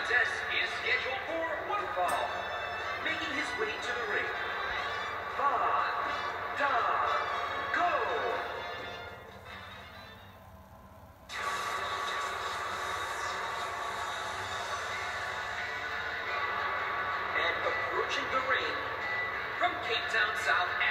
contest is scheduled for one fall. Making his way to the ring. Five, Dom, go! And approaching the ring from Cape Town, South Africa,